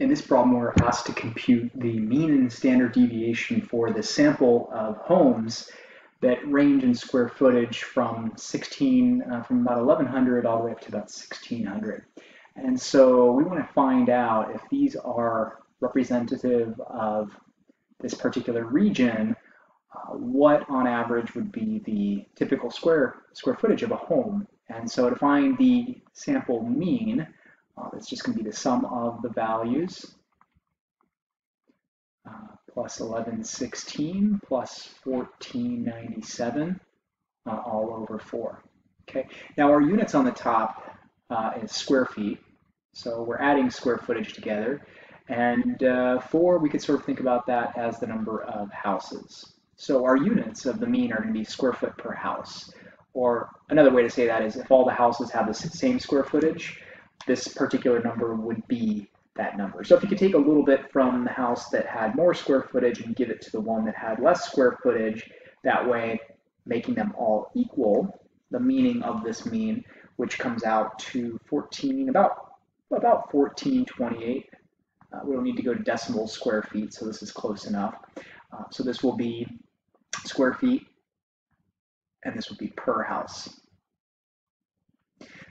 In this problem, we're asked to compute the mean and standard deviation for the sample of homes that range in square footage from 16, uh, from about 1100 all the way up to about 1600. And so we want to find out if these are representative of this particular region, uh, what on average would be the typical square, square footage of a home. And so to find the sample mean, uh, it's just going to be the sum of the values uh, plus 1116 plus 1497 uh, all over 4. Okay, now our units on the top uh, is square feet, so we're adding square footage together. And uh, 4, we could sort of think about that as the number of houses. So our units of the mean are going to be square foot per house. Or another way to say that is if all the houses have the same square footage, this particular number would be that number. So if you could take a little bit from the house that had more square footage and give it to the one that had less square footage, that way making them all equal, the meaning of this mean, which comes out to 14, about, about 1428. Uh, we don't need to go to decimal square feet, so this is close enough. Uh, so this will be square feet, and this will be per house.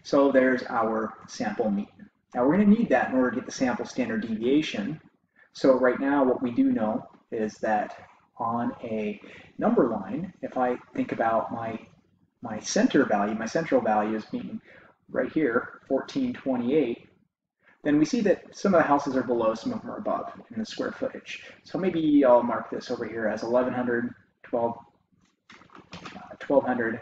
So there's our sample mean. Now we're going to need that in order to get the sample standard deviation. So right now what we do know is that on a number line, if I think about my my center value, my central value is being right here, 1428, then we see that some of the houses are below, some of them are above in the square footage. So maybe I'll mark this over here as 1100, 12, uh, 1200,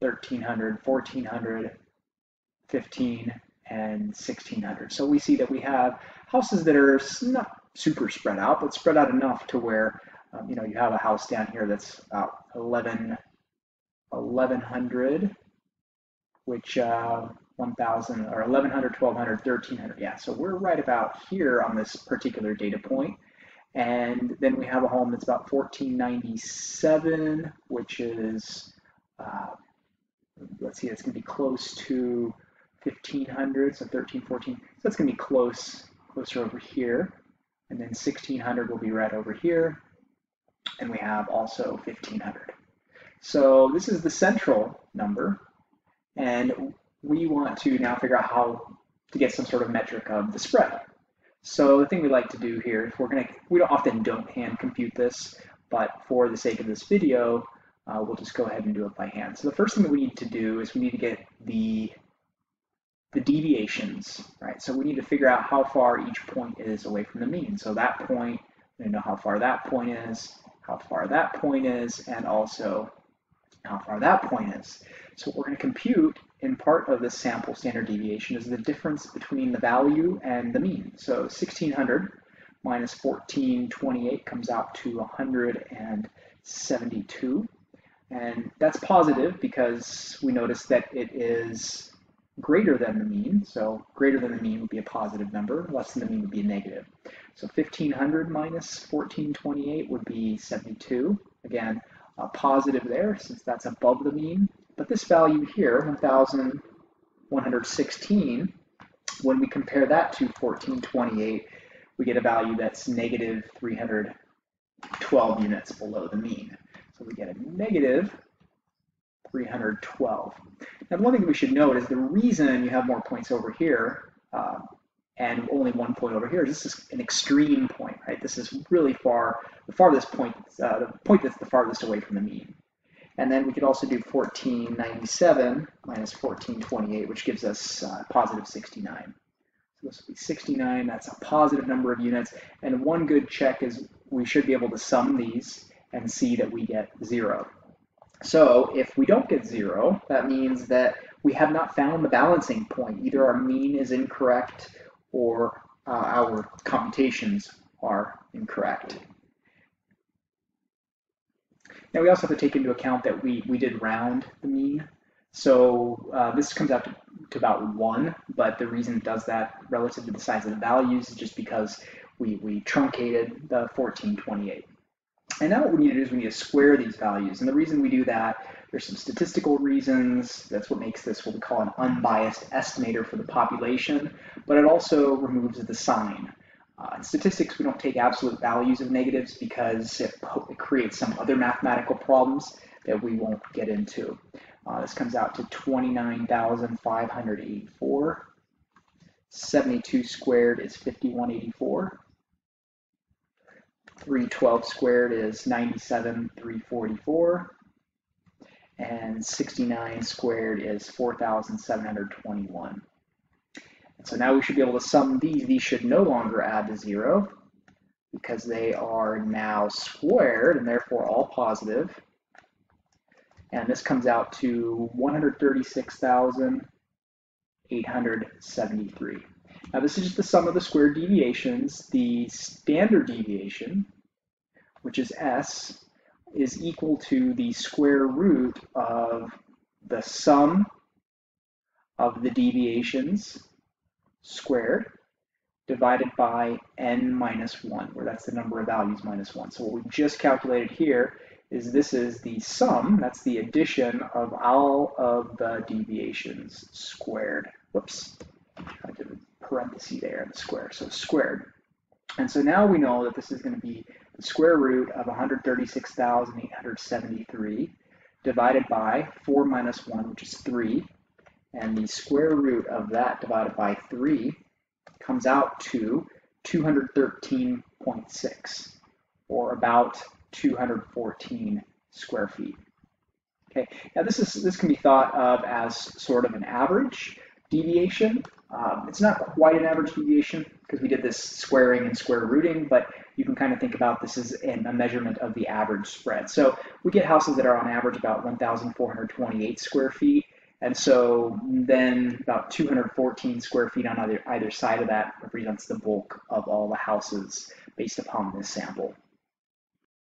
1300, 1400, 15, and 1600. So we see that we have houses that are not super spread out, but spread out enough to where um, you know you have a house down here that's about 11, 1100, which uh, 1000 or 1100, 1200, 1300. Yeah, so we're right about here on this particular data point. And then we have a home that's about 1497, which is uh, let's see, it's going to be close to 1500, so 13, 14. So that's going to be close, closer over here. And then 1600 will be right over here. And we have also 1500. So this is the central number. And we want to now figure out how to get some sort of metric of the spread. So the thing we like to do here, if we're going to, we don't often don't hand compute this, but for the sake of this video, uh, we'll just go ahead and do it by hand. So the first thing that we need to do is we need to get the the deviations, right? So we need to figure out how far each point is away from the mean. So that point, we know how far that point is, how far that point is, and also how far that point is. So what we're going to compute in part of the sample standard deviation is the difference between the value and the mean. So 1600 minus 1428 comes out to 172. And that's positive because we notice that it is greater than the mean. So greater than the mean would be a positive number, less than the mean would be a negative. So 1500 minus 1428 would be 72. Again, a positive there since that's above the mean. But this value here, 1116, when we compare that to 1428, we get a value that's negative 312 units below the mean. So we get a negative 312. Now, the one thing we should note is the reason you have more points over here uh, and only one point over here is this is an extreme point, right? This is really far, the farthest point, uh, the point that's the farthest away from the mean. And then we could also do 1497 minus 1428, which gives us uh, positive 69. So this would be 69, that's a positive number of units. And one good check is we should be able to sum these and see that we get zero. So if we don't get zero, that means that we have not found the balancing point. Either our mean is incorrect or uh, our computations are incorrect. Now we also have to take into account that we, we did round the mean. So uh, this comes out to, to, about one, but the reason it does that relative to the size of the values is just because we, we truncated the 1428. And now what we need to do is we need to square these values. And the reason we do that There's some statistical reasons. That's what makes this what we call an unbiased estimator for the population, but it also removes the sign. Uh, in statistics, we don't take absolute values of negatives because it, it creates some other mathematical problems that we won't get into. Uh, this comes out to 29,584. 72 squared is 5184. 312 squared is 97,344. And 69 squared is 4,721. And so now we should be able to sum these. These should no longer add to zero because they are now squared and therefore all positive. And this comes out to 136,873. Now this is just the sum of the squared deviations. The standard deviation, which is S, is equal to the square root of the sum of the deviations squared divided by n minus 1, where that's the number of values minus 1. So what we just calculated here is this is the sum, that's the addition of all of the deviations squared. Whoops, I did a parenthesis there in the square, so squared. And so now we know that this is going to be the square root of 136,873 divided by 4 minus 1, which is 3. And the square root of that divided by 3 comes out to 213.6, or about 214 square feet. Okay, now this is this can be thought of as sort of an average deviation. Um, it's not quite an average deviation because we did this squaring and square rooting, but you can kind of think about this as a measurement of the average spread. So we get houses that are on average about 1,428 square feet, and so then about 214 square feet on either, either side of that represents the bulk of all the houses based upon this sample.